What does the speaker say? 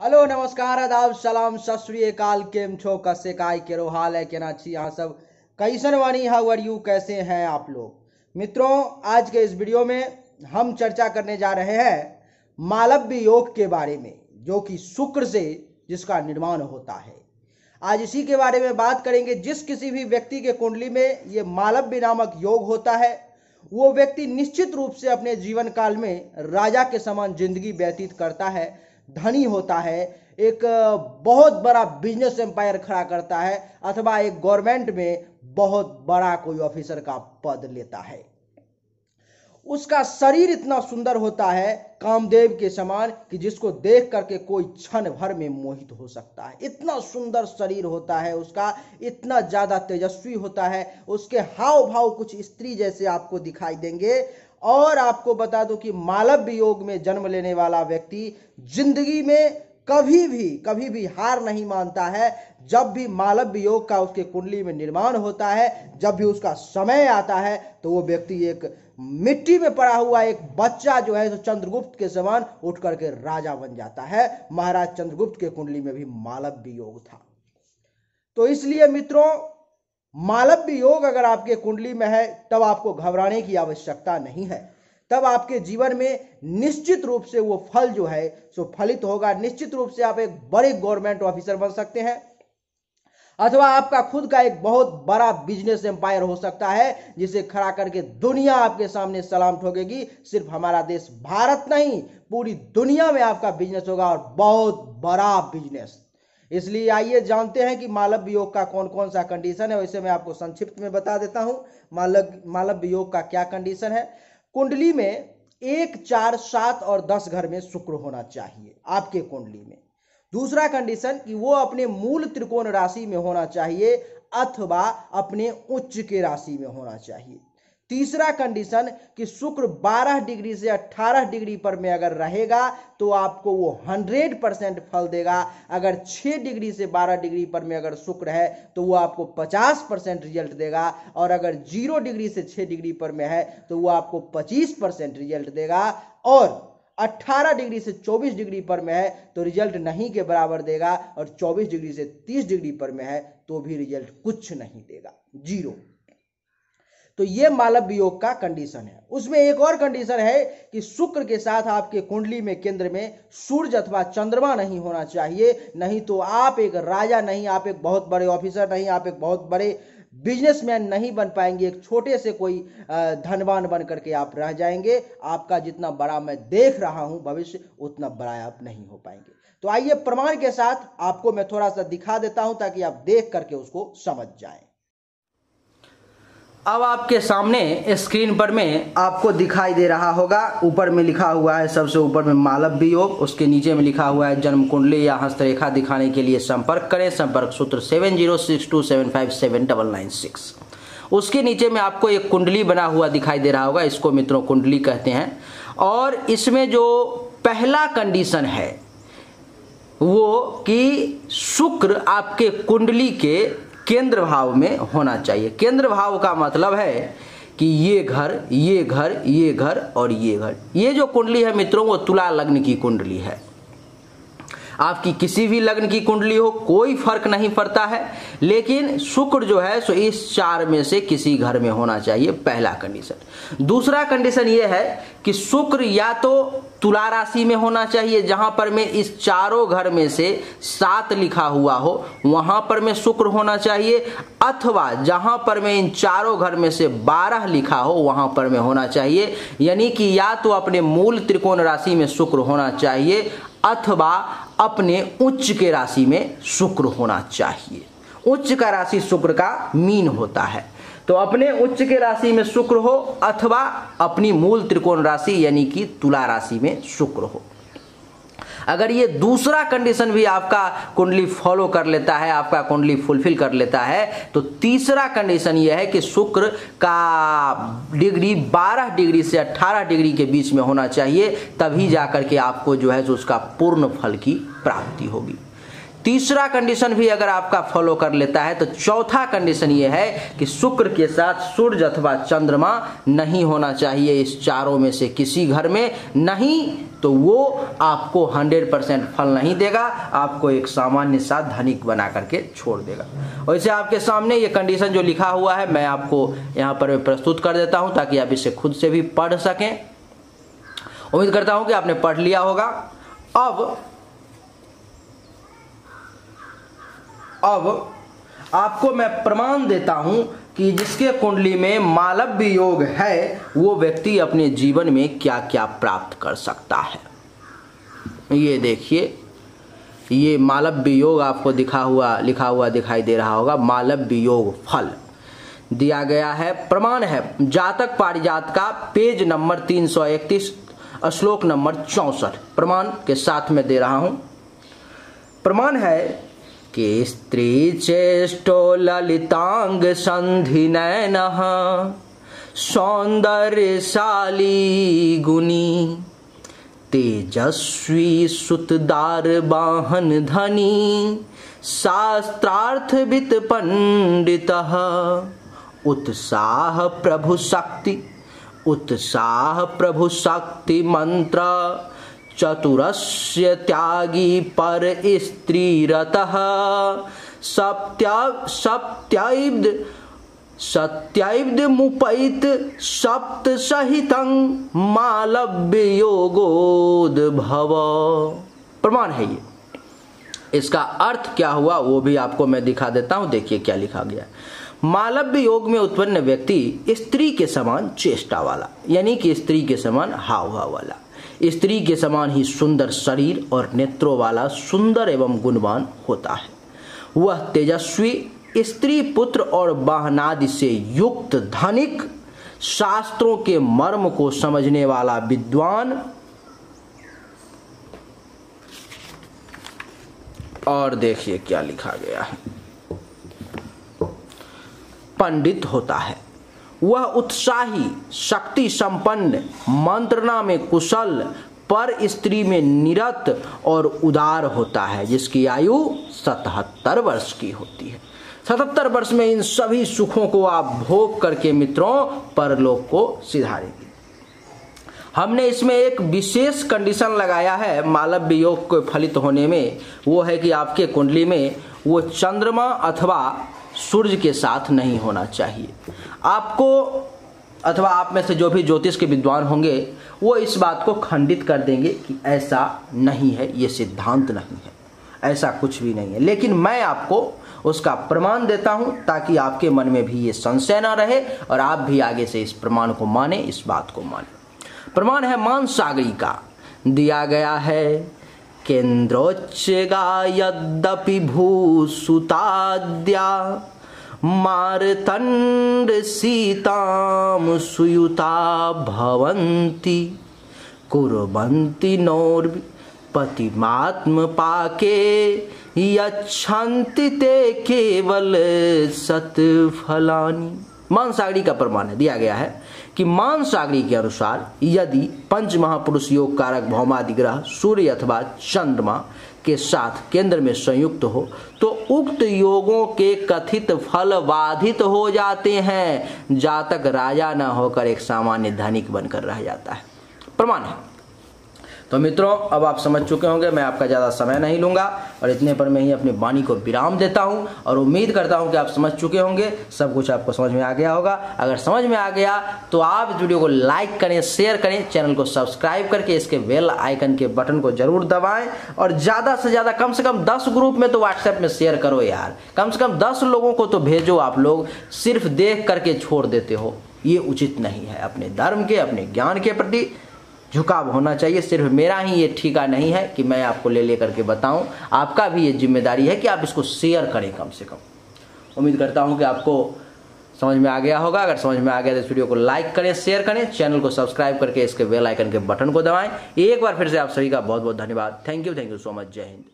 Hello, नमस्कार, आदाब, सलाम, सत श्री अकाल। केम छो? कसे काय? केरो हाल है? केना छी? यहाँ सब कैसन वानी हाउ आर यू कैसे हैं आप लोग? मित्रों, आज के इस वीडियो में हम चर्चा करने जा रहे हैं मालव्य योग के बारे में, जो कि शुक्र से जिसका निर्माण होता है। आज इसी के बारे में बात करेंगे, जिस किसी भी व्यक्ति के कुंडली में ये मालव्य नामक योग होता है, वो व्यक्ति निश्चित रूप से अपने जीवन काल में राजा के समान ज़िंदगी व्यतीत करता है धनी होता है, एक बहुत बड़ा बिज़नेस एम्पायर खड़ा करता है, अथवा एक गवर्नमेंट में बहुत बड़ा कोई ऑफिसर का पद लेता है। उसका शरीर इतना सुंदर होता है, कामदेव के समान कि जिसको देख करके कोई क्षण भर में मोहित हो सकता है। इतना सुंदर शरीर होता है उसका, इतना ज़्यादा तेजस्वी होता है, उसके हाव भाव कुछ स्त्री जैसे आपको दिखाई देंगे। और आपको बता दो कि मालव्य योग में जन्म लेने वाला व्यक्ति ज़िंदगी में कभी भी कभी भी हार नहीं मानता है। जब भी मालव्य योग का उसके कुंडली में निर्माण होता है, जब भी उसका समय आता है तो वो व्यक्ति एक मिट्टी में पड़ा हुआ एक बच्चा जो है तो चंद्रगुप्त के समान उठ करके राजा बन जाता है। महाराज चंद्रगुप्त के कुंडली में भी मालव्य योग था। तो इसलिए मित्रों मालव्य योग अगर आपके कुंडली में है, तब आपको घबराने की आवश्यकता नहीं है। तब आपके जीवन में निश्चित रूप से वो फल जो है, सो फलित होगा। निश्चित रूप से आप एक बड़े गवर्नमेंट ऑफिसर बन सकते हैं। अथवा आपका खुद का एक बहुत बड़ा बिज़नेस एम्पायर हो सकता है, जिसे खड़ा करके दुनिया आपके सामने सलाम ठोकेगी। सिर्फ़ हमारा देश भारत नहीं, पूरी दुनिया में आपका बिज़नेस होगा और बहुत बड़ा बिज़नेस इसलिए आइए जानते हैं कि मालव्य योग का कौन कौन सा कंडीशन है वैसे मैं आपको संक्षिप्त में बता देता हूँ। मालव मालव्य योग का क्या कंडीशन है? कुंडली में एक, चार, सात और दस घर में शुक्र होना चाहिए, आपके कुंडली में। दूसरा कंडीशन कि वो अपने मूल त्रिकोण राशि में होना चाहिए अथवा अपने उच्च के राशि में होना चाहिए। तीसरा कंडीशन कि शुक्र 12 डिग्री से 18 डिग्री पर में अगर रहेगा तो आपको वो 100 परसेंट फल देगा। अगर 6 डिग्री से 12 डिग्री पर में अगर शुक्र है तो वो आपको 50 परसेंट रिज़ल्ट देगा। और अगर 0 डिग्री से 6 डिग्री पर में है तो वो आपको 25 परसेंट रिज़ल्ट देगा। और 18 डिग्री से 24 डिग्री पर में है तो रिज़ल्ट नहीं के बराबर देगा, और 24 डिग्री से 30 डिग्री पर में है तो भी रिज़ल्ट कुछ नहीं देगा। ज़ीरो। तो ये मालव्य योग का कंडीशन है। उसमें एक और कंडीशन है कि शुक्र के साथ आपके कुंडली में, केंद्र में सूर्य अथवा चंद्रमा नहीं होना चाहिए। नहीं तो आप एक राजा, नहीं, आप एक बहुत बड़े ऑफिसर नहीं, आप एक बहुत बड़े बिजनेसमैन नहीं बन पाएँगे। एक छोटे से कोई धनवान बन करके आप रह जाएँगे। आपका जितना बड़ा मैं देख रहा हूँ, भविष्य उतना बड़ा आप नहीं हो पाएँगे। तो आइए प्रमाण के साथ आपको मैं थोड़ा सा दिखा देता हूँ ताकि आप देख करके उसको समझ जाएँ। अब आपके सामने स्क्रीन पर में आपको दिखाई दे रहा होगा, ऊपर में लिखा हुआ है सबसे ऊपर में मालव्य योग उसके नीचे में लिखा हुआ है जन्म कुंडली, या हस्तरेखा दिखाने के लिए संपर्क करें, संपर्क सूत्र seven zero six two seven five seven double nine six. उसके नीचे में आपको एक कुंडली बना हुआ दिखाई दे रहा होगा, इसको मित्रों कुंडली कहते हैं। और इसमें जो पहला कंडीशन है, वो कि शुक्र आपके कुंडली के केंद्र भाव में होना चाहिए। केंद्र भाव का मतलब है कि ये घर ये घर ये घर और ये घर। ये जो कुंडली है मित्रों, वो तुला लग्न की कुंडली है। आपकी किसी भी लग्न की कुंडली हो, कोई फ़र्क नहीं पड़ता है। लेकिन शुक्र जो है, सो इस चार में से किसी घर में होना चाहिए, पहला कंडीशन दूसरा कंडीशन यह है कि शुक्र या तो तुला राशि में होना चाहिए, जहाँ पर में इस चारों घर में से सात लिखा हुआ हो, वहाँ पर में शुक्र होना चाहिए, अथवा जहाँ पर में इन चारों घर में से बारह लिखा हो, वहाँ पर में होना चाहिए। यानी कि या तो अपने मूल त्रिकोण राशि में शुक्र होना चाहिए, अथवा अपने उच्च के राशि में शुक्र होना चाहिए। उच्च का राशि शुक्र का मीन होता है। तो अपने उच्च के राशि में शुक्र हो अथवा अपनी मूल त्रिकोण राशि यानी कि तुला राशि में शुक्र हो। अगर ये दूसरा कंडीशन भी आपका कुंडली फॉलो कर लेता है, आपका कुंडली फुलफिल कर लेता है तो तीसरा कंडीशन ये है कि शुक्र का डिग्री 12 डिग्री से 18 डिग्री के बीच में होना चाहिए, तभी जाकर के आपको जो है उसका पूर्ण फल की प्राप्ति होगी। तीसरा कंडीशन भी अगर आपका फॉलो कर लेता है तो चौथा कंडीशन ये है कि शुक्र के साथ सूर्य अथवा चंद्रमा नहीं होना चाहिए इस चारों में से किसी घर में, नहीं तो वो आपको 100 परसेंट फल नहीं देगा, आपको एक सामान्य सा धनिक बना करके छोड़ देगा। वैसे आपके सामने ये कंडीशन जो लिखा हुआ है, मैं आपको यहाँ पर प्रस्तुत कर देता हूँ ताकि आप इसे खुद से भी पढ़ सकें। उम्मीद करता हूँ कि आपने पढ़ लिया होगा। अब अब आपको मैं प्रमाण देता हूँ कि जिसके कुंडली में मालव्य योग है, वो व्यक्ति अपने जीवन में क्या क्या प्राप्त कर सकता है? ये देखिए, ये मालव्य योग आपको दिखा हुआ, लिखा हुआ दिखाई दे रहा होगा मालव्य योग फल। दिया गया है, प्रमाण है, जातक पारिजात का पेज नंबर 331 श्लोक नंबर चौसठ, प्रमाण के साथ में दे रहा हूँ। प्रमाण है के स्त्री चेष्टो ललिताङ्गसन्धिनयनः सौन्दर्यशाली गुणी तेजस्वी सुतदारवाहन धनी शास्त्रार्थवितपण्डितः उत्साह प्रभुशक्ति उत्साह प्रभुशक्तिमन्त्र चतुरस्य त्यागी पर स्त्री रतः सत्या सत्याब्द मुपैत सप्त सहित मालव्य योगोद भव। प्रमाण है ये। इसका अर्थ क्या हुआ, वो भी आपको मैं दिखा देता हूँ। देखिए क्या लिखा गया मालव्य योग में उत्पन्न व्यक्ति स्त्री के समान चेष्टा वाला, यानी कि स्त्री के समान हाव वाला। स्त्री के समान ही सुंदर शरीर और नेत्रों वाला सुंदर एवं गुणवान होता है। वह तेजस्वी, स्त्री पुत्र और वाहनादि से युक्त धनिक, शास्त्रों के मर्म को समझने वाला विद्वान और देखिए क्या लिखा गया है। पंडित होता है। वह उत्साही शक्ति संपन्न मंत्रणा में कुशल, पर स्त्री में निरत और उदार होता है, जिसकी आयु सतहत्तर वर्ष की होती है। सतहत्तर वर्ष में इन सभी सुखों को आप भोग करके, मित्रों, परलोक को सिधारेंगे। हमने इसमें एक विशेष कंडीशन लगाया है, मालव्य योग को फलित होने में। वो है कि आपके कुंडली में वो चंद्रमा अथवा सूर्य के साथ नहीं होना चाहिए। आपको अथवा आप में से जो भी ज्योतिष के विद्वान होंगे, वो इस बात को खंडित कर देंगे कि ऐसा नहीं है, ये सिद्धांत नहीं है। ऐसा कुछ भी नहीं है। लेकिन मैं आपको उसका प्रमाण देता हूँ ताकि आपके मन में भी ये संशय ना रहे और आप भी आगे से इस प्रमाण को माने, इस बात को माने। प्रमाण है मान सागरी का। दिया गया है केन्द्रोच्चगा यद्यपि भूसुताद्या मारतंड सीताम सुयुता भवन्ति, कुर्वन्ति नोर् पतिमात्म पाके यच्छन्ति ते केवल सतफलानी। मानसागरी का प्रमाण है, दिया गया है कि मानसागरी के अनुसार यदि पंच महापुरुष योग कारक भौमादि ग्रह सूर्य अथवा चंद्रमा के साथ केंद्र में संयुक्त हो तो उक्त योगों के कथित फल बाधित हो जाते हैं, जातक राजा न होकर एक सामान्य धनिक बनकर रह जाता है। प्रमाण है। तो मित्रों, अब आप समझ चुके होंगे, मैं आपका ज़्यादा समय नहीं लूँगा और इतने पर मैं ही अपनी वाणी को विराम देता हूँ और उम्मीद करता हूँ कि आप समझ चुके होंगे, सब कुछ आपको समझ में आ गया होगा। अगर समझ में आ गया तो आप इस वीडियो को लाइक करें, शेयर करें, चैनल को सब्सक्राइब करके इसके बेल आइकन के बटन को ज़रूर दबाएँ और ज़्यादा से ज़्यादा, कम से कम दस ग्रुप में तो व्हाट्सएप में शेयर करो यार। कम से कम दस लोगों को तो भेजो आप लोग, सिर्फ़ देख करके छोड़ देते हो। ये उचित नहीं है अपने धर्म के, अपने ज्ञान के प्रति। झुकाव होना चाहिए, सिर्फ़ मेरा ही ये ठीका नहीं है कि मैं आपको ले लेकर के बताऊँ। आपका भी ये ज़िम्मेदारी है कि आप इसको शेयर करें कम से कम। उम्मीद करता हूँ कि आपको समझ में आ गया होगा। अगर समझ में आ गया तो इस वीडियो को लाइक करें शेयर करें चैनल को सब्सक्राइब करके इसके बेलाइकन के बटन को दबाएँ। एक बार फिर से आप सभी का बहुत बहुत धन्यवाद। Thank you thank you so much जय हिंद।